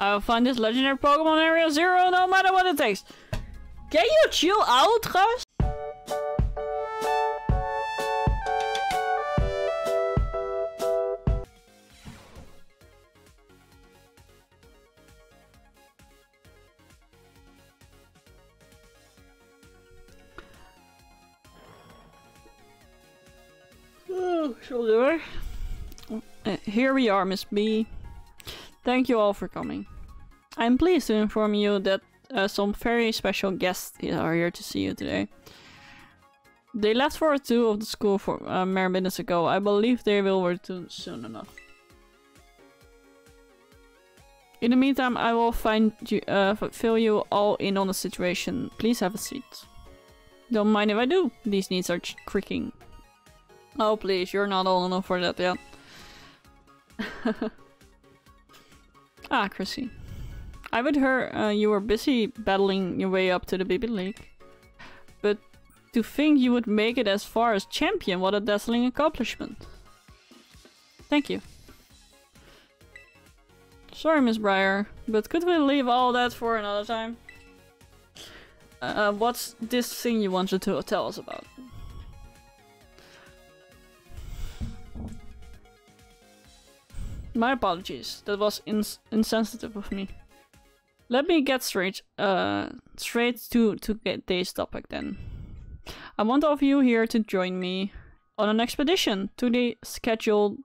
I'll find this legendary Pokemon Area Zero no matter what it takes. Can you chill out, guys? Sorry. Uh, here we are, Miss B. Thank you all for coming. I'm pleased to inform you that uh, some very special guests are here to see you today. They left for a tour of the school for uh, mere minutes ago. I believe they will return soon enough. In the meantime, I will find you, uh, fill you all in on the situation. Please have a seat. Don't mind if I do. These knees are creaking. Oh please, you're not old enough for that yet. ah, Chrissy. I would hear uh, you were busy battling your way up to the BB League. But to think you would make it as far as champion, what a dazzling accomplishment. Thank you. Sorry, Miss Briar, but could we leave all that for another time? Uh, what's this thing you wanted to tell us about? My apologies. That was ins insensitive of me. Let me get straight, uh, straight to to get today's topic then. I want all of you here to join me on an expedition to the scheduled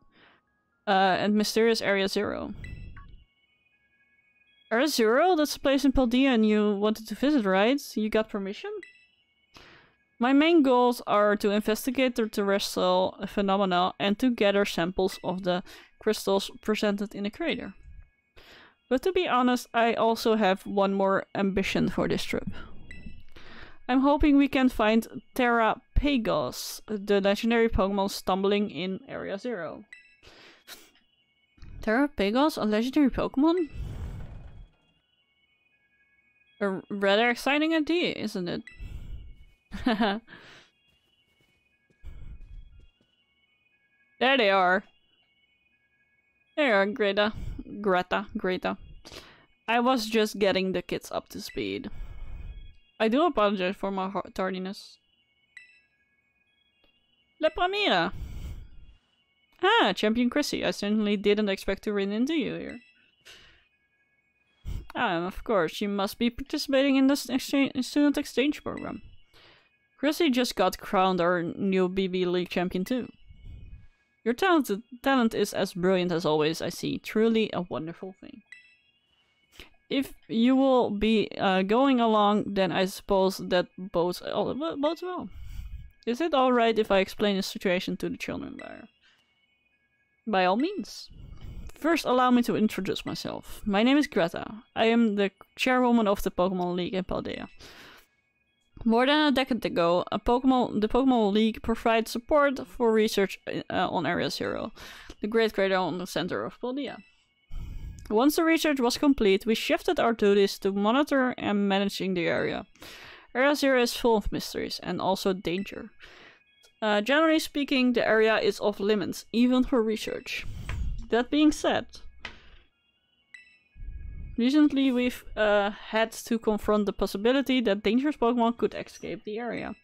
uh, and mysterious Area Zero. Area Zero? That's a place in Paldea and you wanted to visit, right? You got permission? My main goals are to investigate the terrestrial phenomena and to gather samples of the crystals presented in the crater. But to be honest, I also have one more ambition for this trip. I'm hoping we can find Terra Pagos, the legendary Pokemon stumbling in Area Zero. Terapagos, a legendary Pokemon? A rather exciting idea, isn't it? there they are. There, are Greta. Greta. Greta. I was just getting the kids up to speed. I do apologize for my tardiness. La Lepramira! Ah, Champion Chrissy. I certainly didn't expect to run into you here. Ah, of course, you must be participating in the exchange student exchange program. Chrissy just got crowned our new BB League champion too. Your talent, talent is as brilliant as always, I see. Truly a wonderful thing. If you will be uh, going along, then I suppose that bodes, uh, bodes well. Is it alright if I explain the situation to the children there? By all means. First, allow me to introduce myself. My name is Greta. I am the chairwoman of the Pokemon League in Paldea. More than a decade ago, a Pokemon, the Pokemon League provides support for research uh, on Area Zero, the great crater on the center of Paldea. Once the research was complete, we shifted our duties to monitor and managing the area. Area Zero is full of mysteries and also danger. Uh, generally speaking, the area is off limits, even for research. That being said, Recently, we've uh, had to confront the possibility that dangerous Pokemon could escape the area.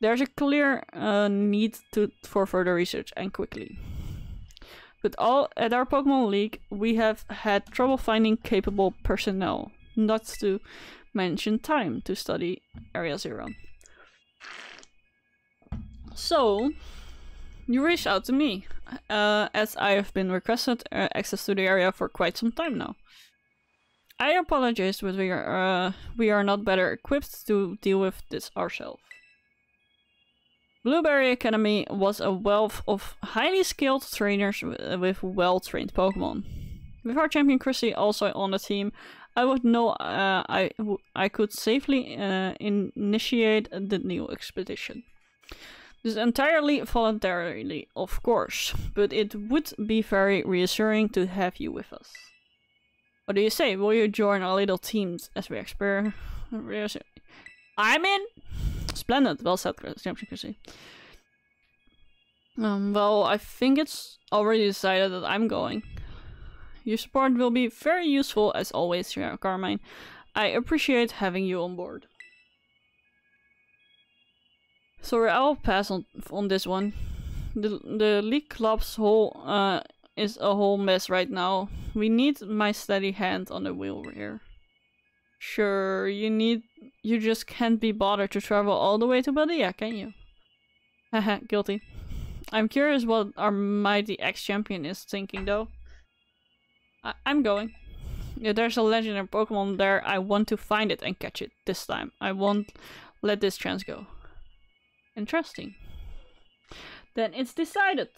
There's a clear uh, need to, for further research, and quickly. But all at our Pokemon League, we have had trouble finding capable personnel, not to mention time to study Area Zero. So, you reached out to me, uh, as I have been requested uh, access to the area for quite some time now. I apologize, but we are uh, we are not better equipped to deal with this ourselves. Blueberry Academy was a wealth of highly skilled trainers with well-trained Pokemon. With our champion Chrissy also on the team, I would know uh, I, I could safely uh, initiate the new expedition. This is entirely voluntarily, of course, but it would be very reassuring to have you with us. What do you say? Will you join our little teams as we explore? I'm in! Splendid, well said, Chrissy. Um, well, I think it's already decided that I'm going. Your support will be very useful as always, Carmine. I appreciate having you on board. Sorry, I'll pass on on this one. The the league club's whole uh is a whole mess right now. We need my steady hand on the wheel here. Sure, you need you just can't be bothered to travel all the way to Paldea, can you? Haha, guilty. I'm curious what our mighty ex-champion is thinking though. I I'm going. If there's a legendary Pokemon there, I want to find it and catch it this time. I won't let this chance go. Interesting. Then it's decided.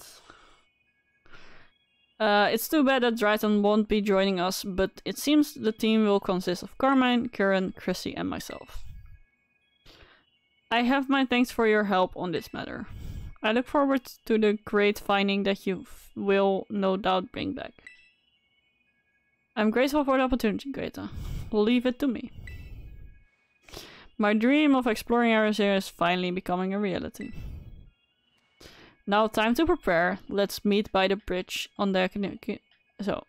Uh, it's too bad that Drayton won't be joining us, but it seems the team will consist of Carmine, Kieran, Chrissy and myself. I have my thanks for your help on this matter. I look forward to the great finding that you will no doubt bring back. I'm grateful for the opportunity, Greta. Leave it to me. My dream of exploring Arizona is finally becoming a reality. Now time to prepare. Let's meet by the bridge on the so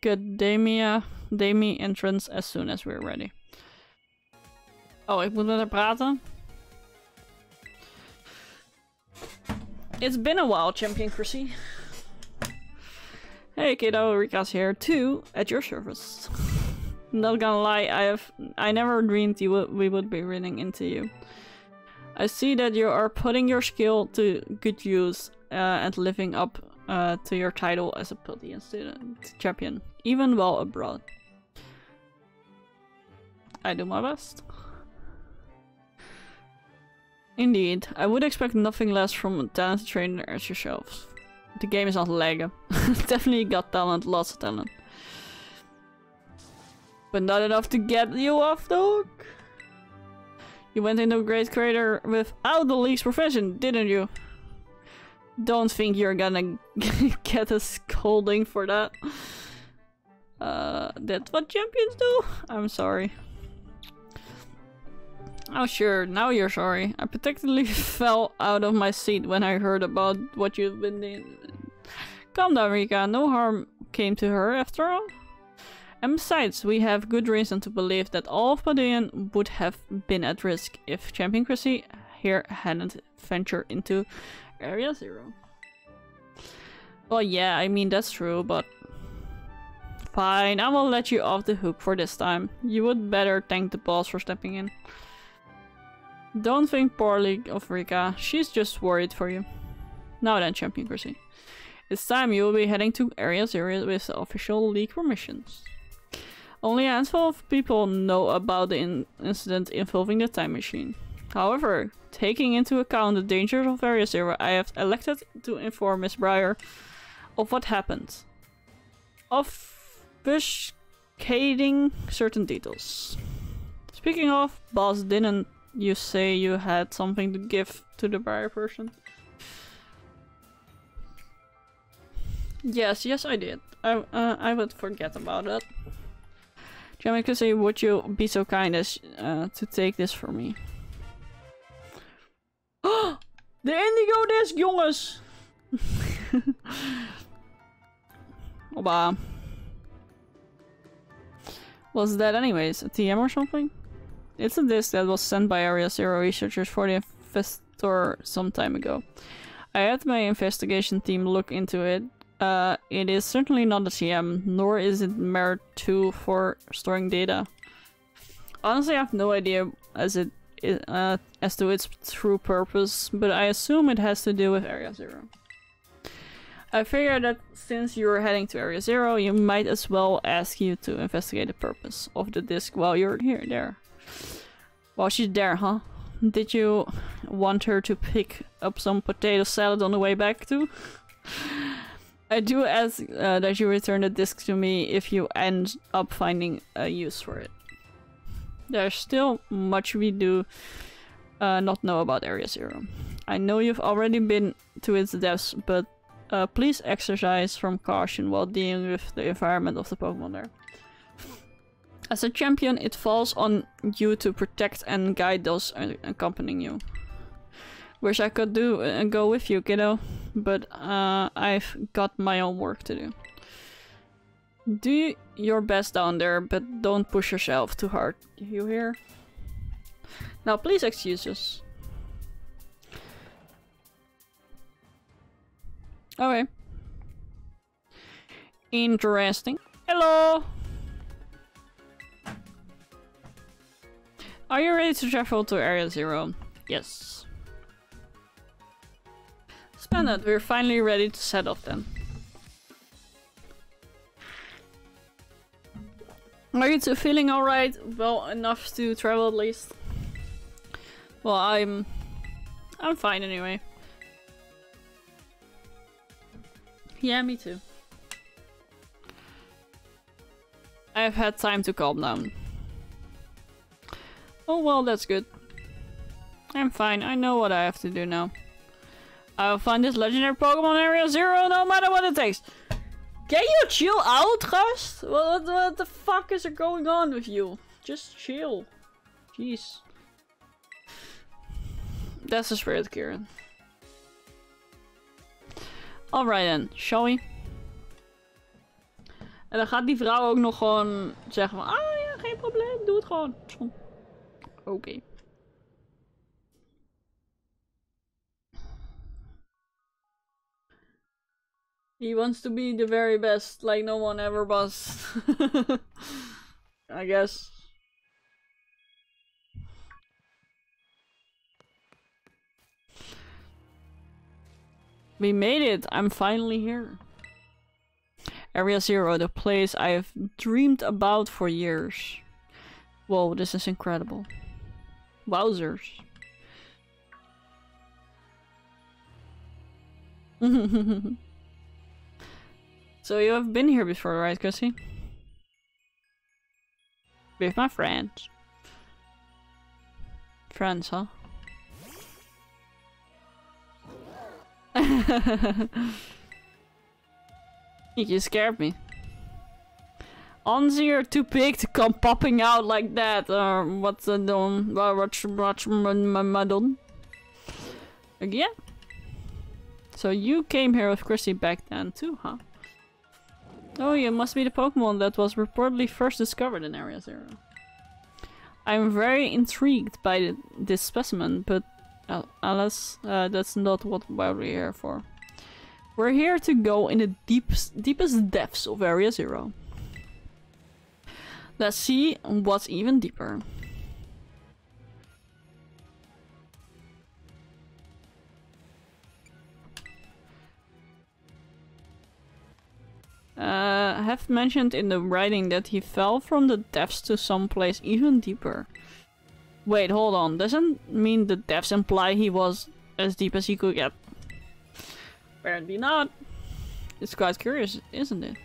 Academia Demi entrance as soon as we're ready. Oh, ik moet met haar praten. It's been a while, Champion Chrissy. Hey kiddo, Rika's here too, at your service. Not gonna lie, I have I never dreamed you would, we would be running into you. I see that you are putting your skill to good use uh, and living up uh, to your title as a Paldean student champion, even while abroad. I do my best. Indeed, I would expect nothing less from a talented trainer as yourselves. The game is not lagging. Definitely got talent, lots of talent. But not enough to get you off the hook. You went into Great Crater without the league's profession, didn't you? Don't think you're gonna get a scolding for that. Uh, that's what champions do? I'm sorry. Oh sure, now you're sorry. I particularly fell out of my seat when I heard about what you've been doing. Calm down, Rika. No harm came to her after all. And besides, we have good reason to believe that all of Paldean would have been at risk if Champion Chrissy here hadn't ventured into Area Zero. Well, yeah, I mean, that's true, but... Fine, I will let you off the hook for this time. You would better thank the boss for stepping in. Don't think poorly of Rika, she's just worried for you. Now then, Champion Chrissy. It's time you will be heading to Area Zero with official league permissions. Only a handful of people know about the in incident involving the time machine. However, taking into account the dangers of Area Zero, I have elected to inform Miss Briar of what happened. Obfuscating certain details. Speaking of, boss, didn't you say you had something to give to the Briar person? Yes, yes I did. I, uh, I would forget about that. Jamie would you be so kind as uh, to take this for me? De indigo disc, jongens! Oba. Was that anyways? A TM or something? It's a disc that was sent by Area Zero researchers for the Infestor some time ago. I had my investigation team look into it uh, it is certainly not a TM, nor is it mere tool for storing data. Honestly, I have no idea as it uh, as to its true purpose, but I assume it has to do with Area Zero. I figured that since you're heading to Area Zero, you might as well ask you to investigate the purpose of the disk while you're here there. While she's there, huh? Did you want her to pick up some potato salad on the way back too? I do ask uh, that you return the disc to me if you end up finding a use for it. There's still much we do uh, not know about Area Zero. I know you've already been to its depths, but uh, please exercise from caution while dealing with the environment of the Pokemon there. As a champion, it falls on you to protect and guide those accompanying you. Wish I could do uh, go with you, kiddo, but uh, I've got my own work to do. Do your best down there, but don't push yourself too hard. You hear? Now please excuse us. Okay. Interesting. Hello! Are you ready to travel to Area Zero? Yes. Oh, Splendid, we're finally ready to set off then. Are you two feeling alright? Well enough to travel at least? Well, I'm... I'm fine anyway. Yeah, me too. I've had time to calm down. Oh well, that's good. I'm fine, I know what I have to do now. I'll find this legendary Pokemon Area Zero no matter what it takes. Can you chill out, Rust? What, what the fuck is going on with you? Just chill. Jeez. That's the spirit, Kieran. Alright then, shall we? En dan gaat die vrouw ook nog gewoon zeggen van... Ah ja, geen probleem, doe het gewoon. Oké. He wants to be the very best, like no one ever was. I guess. We made it! I'm finally here. Area Zero, the place I've dreamed about for years. Whoa, this is incredible. Wowzers. so you have been here before, right, Gussie? With my friends. Friends, huh? you scared me. Honestly, you're too big to come popping out like that. Uh, what's the done? Watch, watch, madon. Again? So you came here with Chrissy back then too, huh? Oh, you must be the Pokemon that was reportedly first discovered in Area Zero. I'm very intrigued by the, this specimen, but uh, alas, uh, that's not what we're here for. We're here to go in the deepest, deepest depths of Area Zero. Let's see what's even deeper. Uh, have mentioned in the writing that he fell from the depths to someplace even deeper. Wait, hold on. Doesn't mean the depths imply he was as deep as he could get. Apparently not. It's quite curious, isn't it?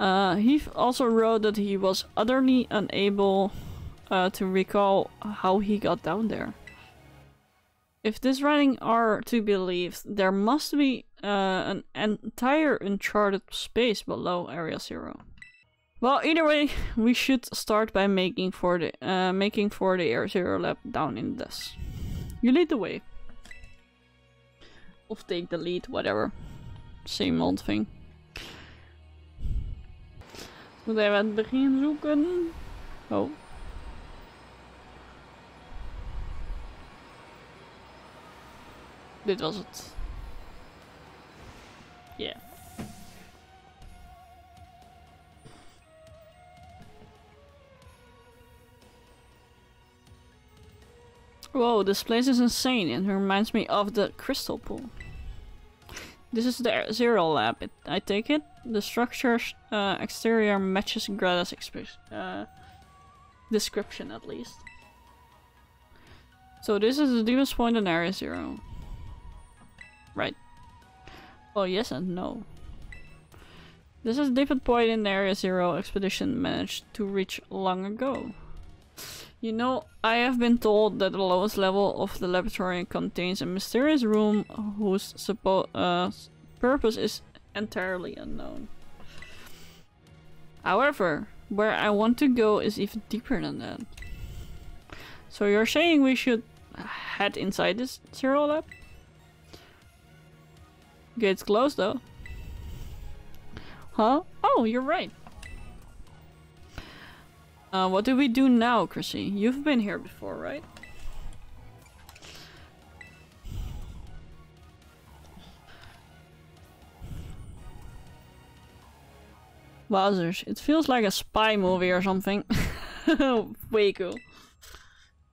Uh, he also wrote that he was utterly unable uh, to recall how he got down there. If this writing are to be believed, there must be uh, an entire uncharted space below Area Zero. Well, either way, we should start by making for the uh, making for the Area Zero lab down in this. You lead the way. Of take the lead, whatever. Same old thing. Moet even het begin zoeken. Oh. Dit was het. Yeah. Whoa, this place is insane and reminds me of the crystal pool. This is the Zero Lab, it, I take it? The structure's uh, exterior matches Greta's uh, description at least. So this is the deepest point in Area Zero. Right. Well, yes and no. This is the deepest point in the Area Zero expedition managed to reach long ago. You know, I have been told that the lowest level of the laboratory contains a mysterious room whose suppo uh, purpose is entirely unknown. However, where I want to go is even deeper than that. So you're saying we should head inside this zero lab? Gates closed though. Huh? Oh, you're right. Uh, what do we do now, Chrissy? You've been here before, right? Wowzers, it feels like a spy movie or something. Way cool.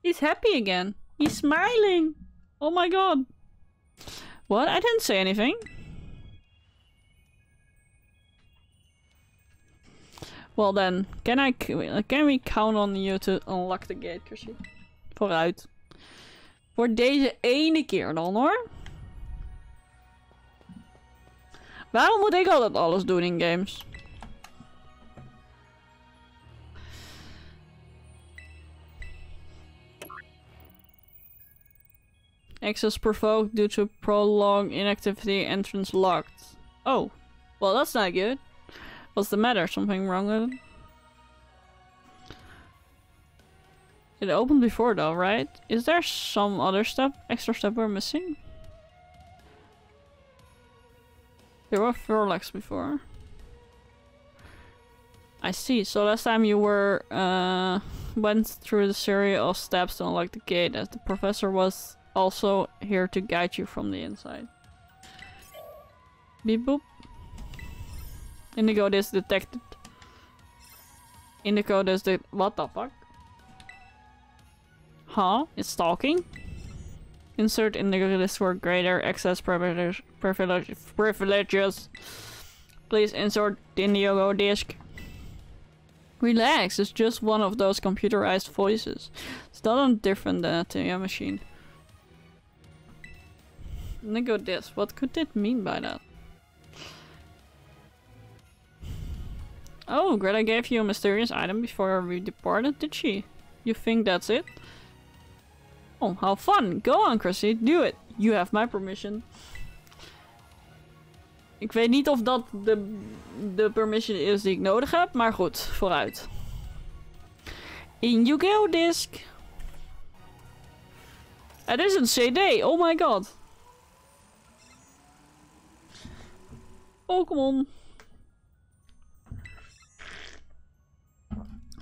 He's happy again. He's smiling. Oh my god. What? I didn't say anything. Well then, can I can we count on you to unlock the gate, Chrissy? Vooruit. Voor deze ene keer dan hoor. Waarom moet ik altijd alles doen in games? Access provoked due to prolonged inactivity, entrance locked. Oh, well that's not good. What's the matter? Something wrong with it? It opened before though, right? Is there some other step, extra step we're missing? There were four legs before. I see. So last time you were uh, went through the series of steps to unlock the gate as the professor was also here to guide you from the inside. Beep boop. Indigo is detected. Indigo is the- what the fuck? Huh? It's talking? Insert indigo disk for greater access privilege, privilege, privileges. Please insert the indigo disk. Relax, it's just one of those computerized voices. It's not different than a TM machine. Indigo disk, what could it mean by that? Oh, Greta gave you a mysterious item before we departed, did she? You think that's it? Oh, how fun! Go on, Chrissy, do it! You have my permission. Ik weet niet of dat de, de permission is die ik nodig heb, maar goed, vooruit. In you go, disc! Het is een CD, oh my god! Oh, come on.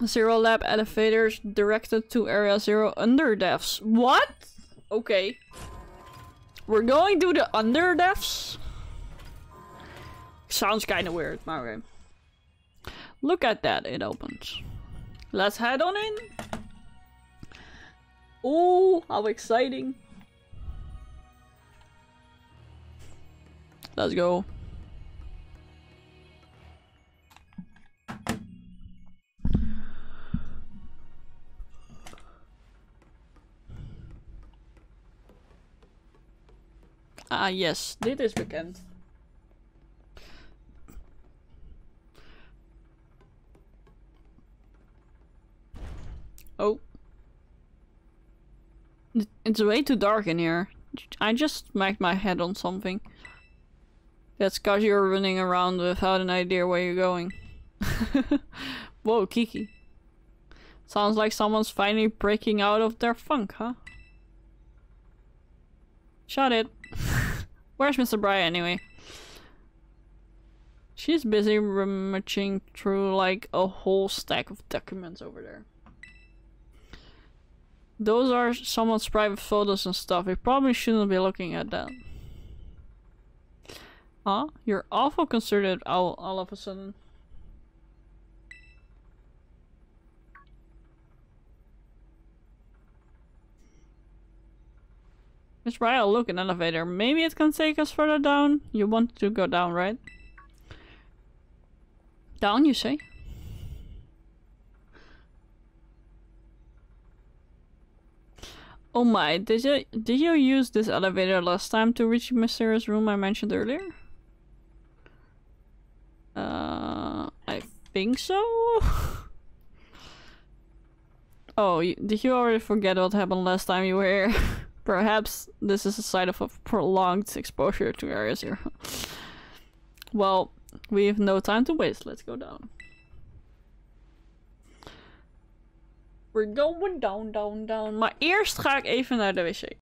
Zero lab elevators directed to area zero Underdepths. What? Okay. We're going to the Underdepths? Sounds kinda weird, but okay. Look at that, it opens. Let's head on in. Oh, how exciting. Let's go. Ah, yes, dit is bekend. Oh. It's way too dark in here. I just smacked my head on something. That's cause you're running around without an idea where you're going. Whoa, Kiki. Sounds like someone's finally breaking out of their funk, huh? Shut it. Where's Mr. Bright anyway? She's busy rummaging through like a whole stack of documents over there. Those are someone's private photos and stuff. We probably shouldn't be looking at that. Huh? You're awful concerned all, all of a sudden. Let's try a look in elevator. Maybe it can take us further down. You want to go down, right? Down, you say? Oh my, did you did you use this elevator last time to reach the mysterious room I mentioned earlier? Uh, I think so? oh, did you already forget what happened last time you were here? Perhaps this is a sign of a prolonged exposure to Area Zero. well, we have no time to waste. Let's go down. We're going down, down, down. Maar eerst ga ik even naar de wc.